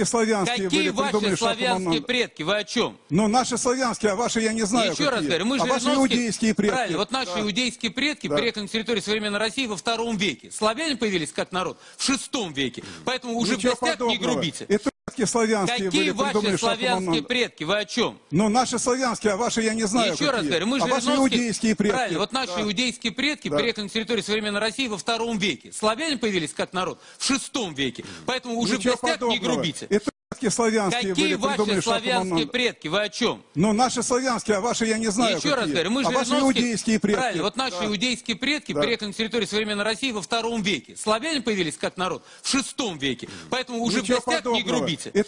турецкие, славянские Какие были ваши славянские Шахман. предки? Вы о чем? Ну, наши славянские, а ваши я не знаю Еще раз какие. говорю, мы же а ваши иудейские предки. Правильно, вот наши Да. иудейские предки Да. приехали на территорию современной России во втором веке. Славяне появились как народ в шестом веке. Поэтому уже Ничего в гостях не подобного. грубите. И турецкие, славянские Какие были ваши придумали славянские предки? Вы о чем? Ну, наши славянские, а ваши я не знаю Еще раз какие. говорю, мы же а ваши иудейские предки. Правильно, вот наши Да. иудейские предки Да. приехали на территорию современной России во втором веке. Славяне появились как народ в шестом веке. Поэтому уже Ничего в гостях не подобного. грубите. И турецкие, славянские Какие были ваши придумали славянские Шахман. предки? Вы о чем? Ну, наши славянские, а ваши я не знаю Еще раз какие. говорю, мы а ваши иудейские предки. Правильно, вот наши Да. иудейские предки Да. приехали на территорию современной России во втором веке. Славяне появились как народ в шестом веке. Поэтому уже Ничего в гостях не подобного. грубите. И